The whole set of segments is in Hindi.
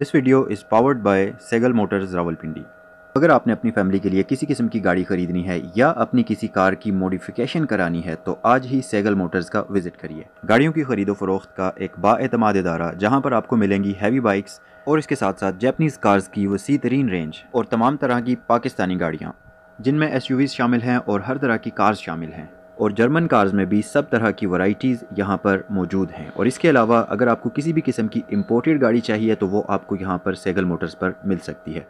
This video is powered by Sehgal motors Rawalpindi अगर आपने अपनी फैमिली के लिए किसी किस्म की गाड़ी खरीदनी है या अपनी किसी कार की मॉडिफिकेशन करानी है तो आज ही सेगल मोटर्स का विज़िट करिए। गाड़ियों की खरीदो फरोख्त का एक बाएतमाद इदारा, जहाँ पर आपको मिलेंगी हैवी बाइक्स और इसके साथ साथ जैपनीज़ कार्स की वसी तरीन रेंज और तमाम तरह की पाकिस्तानी गाड़ियाँ, जिनमें एस शामिल हैं और हर तरह की कार्स शामिल हैं। और जर्मन कार्स में भी सब तरह की वैरायटीज़ यहाँ पर मौजूद हैं। और इसके अलावा अगर आपको किसी भी किस्म की इम्पोर्टेड गाड़ी चाहिए तो वो आपको यहाँ पर सेगल मोटर्स पर मिल सकती है।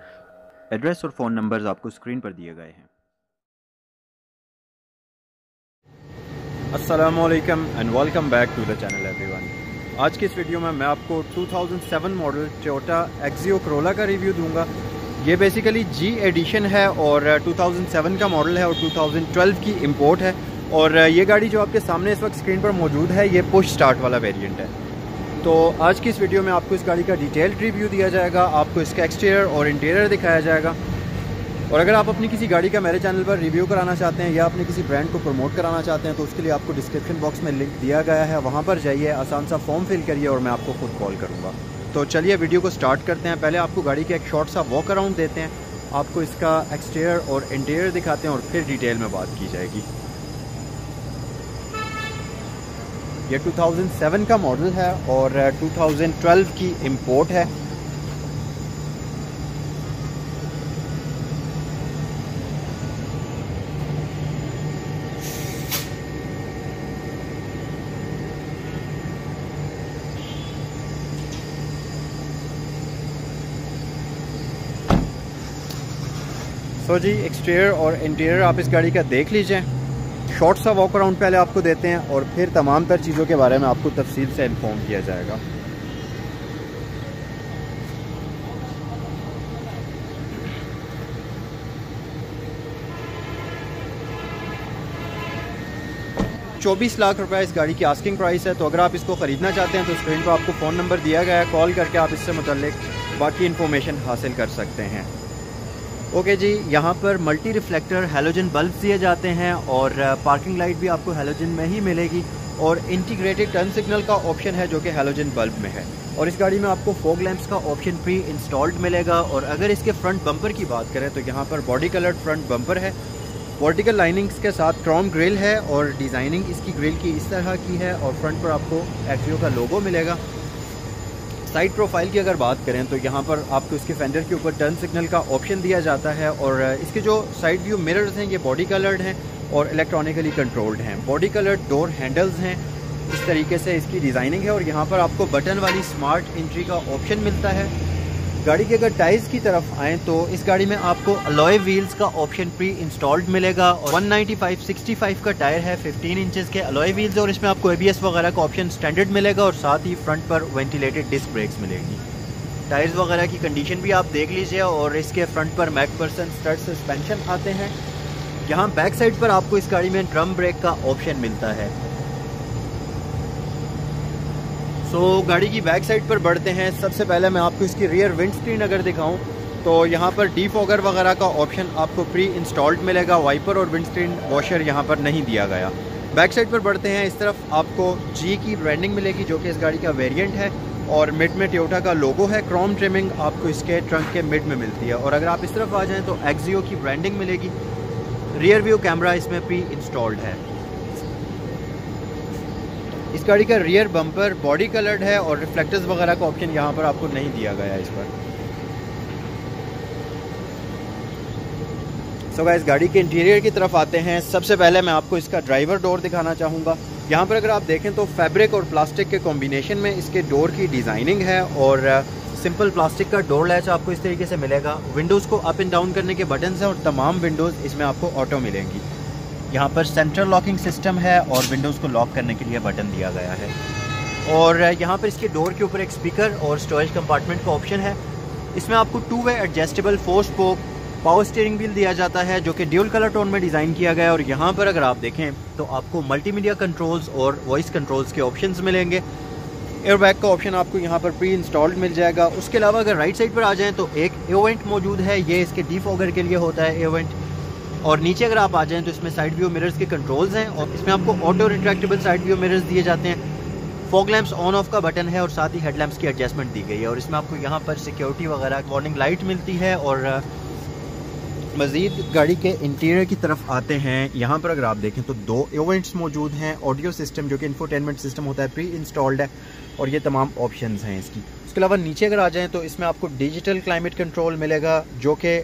एड्रेस और फ़ोन नंबर्स आपको स्क्रीन पर दिए गए हैं। Aslam and welcome back to the channel everyone आज की इस वीडियो में मैं आपको 2007 मॉडल टोयोटा एक्जियो करोला का रिव्यू दूँगा। ये बेसिकली जी एडिशन है और 2007 का मॉडल है और 2012 की इंपोर्ट है। और ये गाड़ी जो आपके सामने इस वक्त स्क्रीन पर मौजूद है, ये पुश स्टार्ट वाला वेरिएंट है। तो आज की इस वीडियो में आपको इस गाड़ी का डिटेल रिव्यू दिया जाएगा, आपको इसका एक्सटीरियर और इंटीरियर दिखाया जाएगा। और अगर आप अपनी किसी गाड़ी का मेरे चैनल पर रिव्यू कराना चाहते हैं या अपने किसी ब्रांड को प्रमोट कराना चाहते हैं तो उसके लिए आपको डिस्क्रिप्शन बॉक्स में लिंक दिया गया है। वहाँ पर जाइए, आसान सा फॉर्म फिल करिए और मैं आपको खुद कॉल करूँगा। तो चलिए वीडियो को स्टार्ट करते हैं। पहले आपको गाड़ी का एक शॉर्ट सा वॉक अराउंड देते हैं। आपको इसका एक्सटीरियर और इंटीरियर दिखाते हैं और फिर डिटेल में बात की जाएगी। ये 2007 का मॉडल है और 2012 की इंपोर्ट है। सो so जी एक्सटीरियर और इंटीरियर आप इस गाड़ी का देख लीजिए। शॉर्ट सा वॉक अराउंड पहले आपको देते हैं और फिर तमाम तर चीज़ों के बारे में आपको तफसील से इन्फॉर्म किया जाएगा। चौबीस लाख रुपए इस गाड़ी की आस्किंग प्राइस है तो अगर आप इसको ख़रीदना चाहते हैं तो स्क्रीन पर आपको फ़ोन नंबर दिया गया है। कॉल करके आप इससे मतलब बाकी इन्फॉर्मेशन हासिल कर सकते हैं। ओके okay जी, यहाँ पर मल्टी रिफ्लेक्टर हेलोजन बल्ब दिए जाते हैं और पार्किंग लाइट भी आपको हेलोजन में ही मिलेगी और इंटीग्रेटेड टर्न सिग्नल का ऑप्शन है जो कि हेलोजन बल्ब में है। और इस गाड़ी में आपको फोक लैंप्स का ऑप्शन प्री इंस्टॉल्ड मिलेगा और अगर इसके फ्रंट बम्पर की बात करें तो यहाँ पर बॉडी कलर्ड फ्रंट बम्पर है। वर्टिकल लाइनिंग्स के साथ क्रॉम ग्रिल है और डिज़ाइनिंग इसकी ग्रिल की इस तरह की है और फ्रंट पर आपको एक्सियो का लोगो मिलेगा। साइड प्रोफ़ाइल की अगर बात करें तो यहाँ पर आपको इसके फेंडर के ऊपर टर्न सिग्नल का ऑप्शन दिया जाता है और इसके जो साइड व्यू मिरर्स हैं, ये बॉडी कलर्ड हैं और इलेक्ट्रॉनिकली कंट्रोल्ड हैं। बॉडी कलर्ड डोर हैंडल्स हैं। इस तरीके से इसकी डिज़ाइनिंग है और यहाँ पर आपको बटन वाली स्मार्ट एंट्री का ऑप्शन मिलता है। गाड़ी के अगर टायर्स की तरफ़ आए तो इस गाड़ी में आपको अलॉय व्हील्स का ऑप्शन प्री इंस्टॉल्ड मिलेगा और 195 65 का टायर है 15 इंचेस के अलॉय व्हील्स और इसमें आपको एबीएस वगैरह का ऑप्शन स्टैंडर्ड मिलेगा और साथ ही फ्रंट पर वेंटिलेटेड डिस्क ब्रेक्स मिलेगी। टायर्स वगैरह की कंडीशन भी आप देख लीजिए और इसके फ्रंट पर मैक पर्सन स्टर्ट सस्पेंशन आते हैं। यहाँ बैक साइड पर आपको इस गाड़ी में ड्रम ब्रेक का ऑप्शन मिलता है। सो so, गाड़ी की बैक साइड पर बढ़ते हैं। सबसे पहले मैं आपको इसकी रियर विंड स्क्रीन अगर दिखाऊँ तो यहाँ पर डी फॉगर वगैरह का ऑप्शन आपको प्री इंस्टॉल्ड मिलेगा। वाइपर और विंड स्क्रीन वॉशर यहाँ पर नहीं दिया गया। बैक साइड पर बढ़ते हैं। इस तरफ़ आपको जी की ब्रांडिंग मिलेगी जो कि इस गाड़ी का वेरिएंट है। और मिड में टोयोटा का लोगो है। क्रोम ट्रिमिंग आपको इसके ट्रंक के मिड में मिलती है। और अगर आप इस तरफ़ आ जाएँ तो एक्जियो की ब्रांडिंग मिलेगी। रियर व्यू कैमरा इसमें प्री इंस्टॉल्ड है। इस गाड़ी का रियर बम्पर बॉडी कलर्ड है और रिफ्लेक्टर्स वगैरह का ऑप्शन यहाँ पर आपको नहीं दिया गया है इस पर। सो so इस गाड़ी के इंटीरियर की तरफ़ आते हैं। सबसे पहले मैं आपको इसका ड्राइवर डोर दिखाना चाहूँगा। यहाँ पर अगर आप देखें तो फैब्रिक और प्लास्टिक के कॉम्बिनेशन में इसके डोर की डिज़ाइनिंग है और सिंपल प्लास्टिक का डोर लैच आपको इस तरीके से मिलेगा। विंडोज़ को अप एंड डाउन करने के बटन हैं और तमाम विंडोज़ इसमें आपको ऑटो मिलेंगी। यहाँ पर सेंट्रल लॉकिंग सिस्टम है और विंडोज़ को लॉक करने के लिए बटन दिया गया है। और यहाँ पर इसके डोर के ऊपर एक स्पीकर और स्टोरेज कंपार्टमेंट का ऑप्शन है। इसमें आपको two way adjustable four spoke power steering wheel दिया जाता है, जो कि ड्यूल कलर टोन में डिज़ाइन किया गया है। और यहाँ पर अगर आप देखें तो आपको मल्टीमीडिया कंट्रोल्स और वॉइस कंट्रोल्स के ऑप्शंस मिलेंगे। एयरबैग का ऑप्शन आपको यहाँ पर प्री इंस्टॉल्ड मिल जाएगा। उसके अलावा अगर राइट साइड पर आ जाएँ तो एक एवेंट मौजूद है। ये इसके डी फॉगर के लिए होता है एवेंट और नीचे अगर आप आ जाएँ तो इसमें साइड व्यू मिरर्स के कंट्रोल्स हैं और इसमें आपको auto retractable side view mirrors दिए जाते हैं। फॉग लैंप्स ऑन ऑफ़ का बटन है और साथ ही हेडलैम्प्स की एडजस्टमेंट दी गई है और इसमें आपको यहाँ पर सिक्योरिटी वगैरह वार्निंग लाइट मिलती है और मज़ीद गाड़ी के इंटीरियर की तरफ़ आते हैं। यहाँ पर अगर आप देखें तो दो इवेंट्स मौजूद हैं। ऑडियो सिस्टम जो कि इंफोटेनमेंट सिस्टम होता है प्री इंस्टॉल्ड है। और ये तमाम ऑप्शन हैं इसकी। उसके अलावा नीचे अगर आ जाएँ तो इसमें आपको डिजिटल क्लाइमेट कंट्रोल मिलेगा, जो कि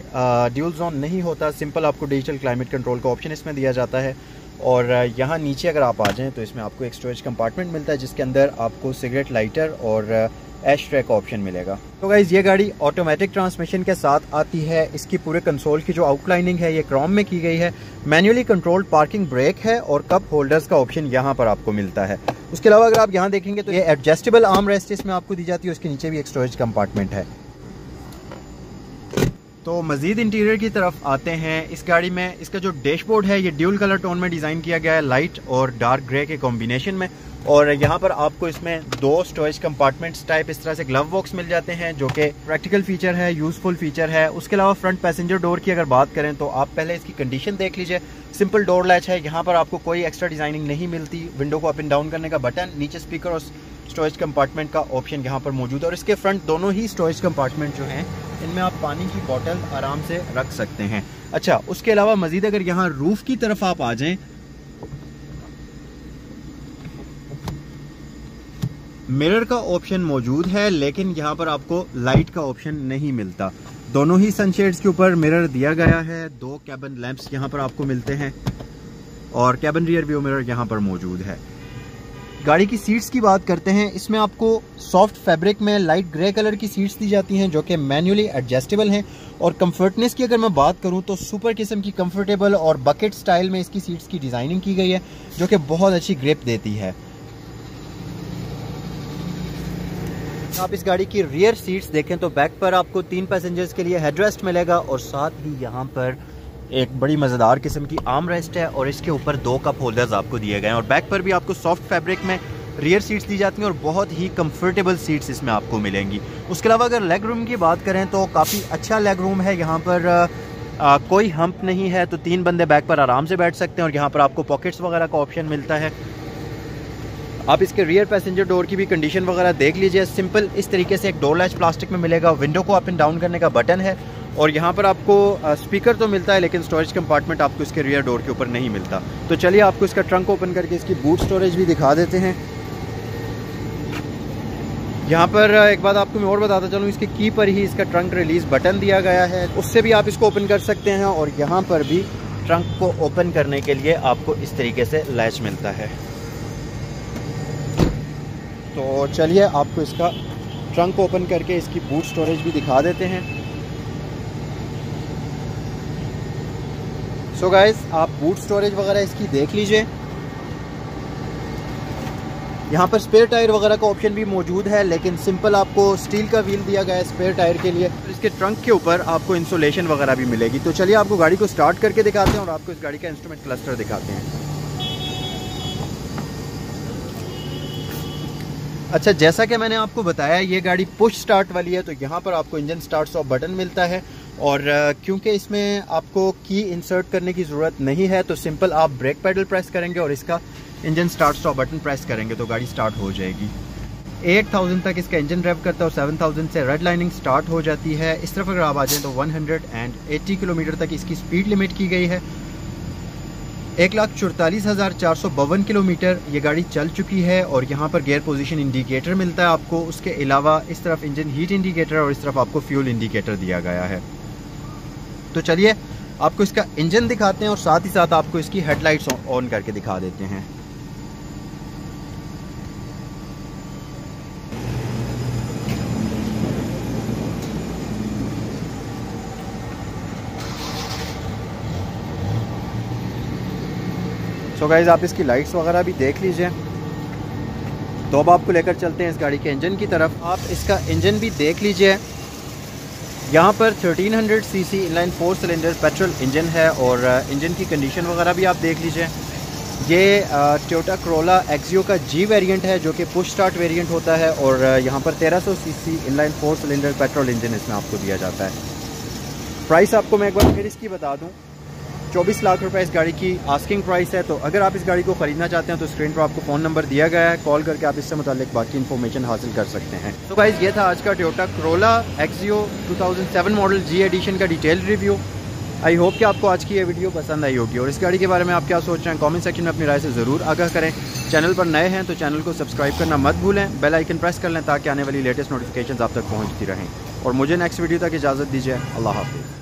ड्यूल जोन नहीं होता सिंपल आपको डिजिटल क्लाइमेट कंट्रोल का ऑप्शन इसमें दिया जाता है। और यहाँ नीचे अगर आप आ जाएँ तो इसमें आपको एक स्टोरेज कंपार्टमेंट मिलता है जिसके अंदर आपको सिगरेट लाइटर और एश ट्रैक ऑप्शन मिलेगा। तो गाइज़ ये गाड़ी ऑटोमेटिक ट्रांसमिशन के साथ आती है। इसकी पूरे कंसोल की जो आउटलाइनिंग है, ये क्रॉम में की गई है। मैनुअली कंट्रोल्ड पार्किंग ब्रेक है और कप होल्डर्स का ऑप्शन यहाँ पर आपको मिलता है। उसके अलावा अगर आप यहाँ देखेंगे तो ये एडजस्टेबल आर्म रेस्ट इसमें आपको दी जाती है। उसके नीचे भी एक स्टोरेज कंपार्टमेंट है। तो मज़ीद इंटीरियर की तरफ़ आते हैं। इस गाड़ी में, इसका जो डैशबोर्ड है, ये ड्यूल कलर टोन में डिज़ाइन किया गया है लाइट और डार्क ग्रे के कॉम्बिनेशन में। और यहाँ पर आपको इसमें दो स्टोरेज कंपार्टमेंट्स टाइप इस तरह से ग्लव बॉक्स मिल जाते हैं, जो कि प्रैक्टिकल फीचर है यूजफुल फीचर है। उसके अलावा फ्रंट पैसेंजर डोर की अगर बात करें तो आप पहले इसकी कंडीशन देख लीजिए। सिंपल डोर लैच है, यहाँ पर आपको कोई एक्स्ट्रा डिज़ाइनिंग नहीं मिलती। विंडो को अप एंड डाउन करने का बटन नीचे स्पीकर और स्टोरेज कंपार्टमेंट का ऑप्शन यहाँ पर मौजूद है। और इसके फ्रंट दोनों ही स्टोरेज कंपार्टमेंट जो हैं इनमें आप पानी की बॉटल आराम से रख सकते हैं। अच्छा उसके अलावा मजीद अगर यहाँ रूफ की तरफ़ आप आ जाएँ, मिरर का ऑप्शन मौजूद है, लेकिन यहाँ पर आपको लाइट का ऑप्शन नहीं मिलता। दोनों ही सनशेड्स के ऊपर मिरर दिया गया है, दो कैबन लैंप्स यहाँ पर आपको मिलते हैं, और कैबन रियर व्यू मिरर यहाँ पर मौजूद है। गाड़ी की सीट्स की बात करते हैं, इसमें आपको सॉफ्ट फैब्रिक में लाइट ग्रे कलर की सीट्स दी जाती हैं, जो कि मैन्युअली एडजस्टेबल हैं। और कंफर्टनेस की अगर मैं बात करूँ तो सुपर किस्म की कंफर्टेबल और बकेट स्टाइल में इसकी सीट्स की डिज़ाइनिंग की गई है, जो कि बहुत अच्छी ग्रिप देती है। आप इस गाड़ी की रियर सीट्स देखें तो बैक पर आपको तीन पैसेंजर्स के लिए हेडरेस्ट मिलेगा और साथ ही यहाँ पर एक बड़ी मज़ेदार किस्म की आम रेस्ट है और इसके ऊपर दो कप होल्डर्स आपको दिए गए हैं और बैक पर भी आपको सॉफ्ट फैब्रिक में रियर सीट्स दी जाती हैं और बहुत ही कंफर्टेबल सीट्स इसमें आपको मिलेंगी। उसके अलावा अगर लेग रूम की बात करें तो काफ़ी अच्छा लेग रूम है। यहाँ पर आ, कोई हम्प नहीं है तो तीन बंदे बैक पर आराम से बैठ सकते हैं और यहाँ पर आपको पॉकेट्स वगैरह का ऑप्शन मिलता है। आप इसके रियर पैसेंजर डोर की भी कंडीशन वगैरह देख लीजिए। सिंपल इस तरीके से एक डोर लैच प्लास्टिक में मिलेगा। विंडो को अप एंड डाउन करने का बटन है। और यहाँ पर आपको स्पीकर तो मिलता है, लेकिन स्टोरेज कंपार्टमेंट आपको इसके रियर डोर के ऊपर नहीं मिलता। तो चलिए आपको इसका ट्रंक ओपन करके इसकी बूट स्टोरेज भी दिखा देते हैं। यहाँ पर एक बात आपको मैं और बताता चलूँ, इसके की पर ही इसका ट्रंक रिलीज़ बटन दिया गया है। उससे भी आप इसको ओपन कर सकते हैं और यहाँ पर भी ट्रंक को ओपन करने के लिए आपको इस तरीके से लैच मिलता है। तो चलिए आपको इसका ट्रंक ओपन करके इसकी बूट स्टोरेज भी दिखा देते हैं। सो so आप बूट स्टोरेज वगैरह इसकी देख लीजिए। यहाँ पर स्पेयर टायर वगैरह का ऑप्शन भी मौजूद है, लेकिन सिंपल आपको स्टील का व्हील दिया गया है स्पेयर टायर के लिए। इसके ट्रंक के ऊपर आपको इंसुलेशन वगैरह भी मिलेगी। तो चलिए आपको गाड़ी को स्टार्ट करके दिखाते हैं और आपको इस गाड़ी का इंस्ट्रूमेंट क्लस्टर दिखाते हैं। अच्छा जैसा कि मैंने आपको बताया, ये गाड़ी पुश स्टार्ट वाली है तो यहाँ पर आपको इंजन स्टार्ट स्टॉप बटन मिलता है। और क्योंकि इसमें आपको की इंसर्ट करने की ज़रूरत नहीं है तो सिंपल आप ब्रेक पैडल प्रेस करेंगे और इसका engine start stop button press करेंगे तो गाड़ी स्टार्ट हो जाएगी। 8000 तक इसका इंजन ड्राइव करता है और 7000 से रेड लाइनिंग स्टार्ट हो जाती है। इस तरफ़ अगर आप आ जाएँ तो 180 किलोमीटर तक इसकी स्पीड लिमिट की गई है। एक लाख चौतालीस हज़ार चार सौ बावन किलोमीटर ये गाड़ी चल चुकी है और यहाँ पर गेयर पोजीशन इंडिकेटर मिलता है आपको। उसके अलावा इस तरफ़ इंजन हीट इंडिकेटर और इस तरफ़ आपको फ्यूल इंडिकेटर दिया गया है। तो चलिए आपको इसका इंजन दिखाते हैं और साथ ही साथ आपको इसकी हेडलाइट्स ऑन करके दिखा देते हैं। सो गाइज़ आप इसकी लाइट्स वगैरह भी देख लीजिए। तो अब आपको लेकर चलते हैं इस गाड़ी के इंजन की तरफ़। आप इसका इंजन भी देख लीजिए। यहाँ पर 1300 CC inline four cylinder petrol engine है और इंजन की कंडीशन वगैरह भी आप देख लीजिए। ये टोटा करोला एक्जियो का जी वेरिएंट है जो कि पुश स्टार्ट वेरिएंट होता है और यहाँ पर 1300 CC inline four cylinder petrol engine इसमें आपको दिया जाता है। प्राइस आपको मैं एक बार फिर इसकी बता दूँ। चौबीस लाख रुपए इस गाड़ी की आस्किंग प्राइस है तो अगर आप इस गाड़ी को ख़रीदना चाहते हैं तो स्क्रीन पर आपको फ़ोन नंबर दिया गया है। कॉल करके आप इससे मुतालिक बाकी इन्फॉर्मेशन हासिल कर सकते हैं। तो गाइज़ ये था आज का Toyota Corolla Axio 2007 model G edition का डिटेल रिव्यू आई होप कि आपको आज की ये वीडियो पसंद आई होगी। और इस गाड़ी के बारे में आप क्या सोच रहे हैं कमेंट सेक्शन में अपनी राय से ज़रूर आगाह करें। चैनल पर नए हैं तो चैनल को सब्सक्राइब करना मत भूलें। बेल आइकन प्रेस कर लें ताकि आने वाली लेटेस्ट नोटिफिकेशन आप तक पहुँचती रहें। और मुझे नेक्स्ट वीडियो तक इजाज़त दीजिए। अल्लाह हाफिज़।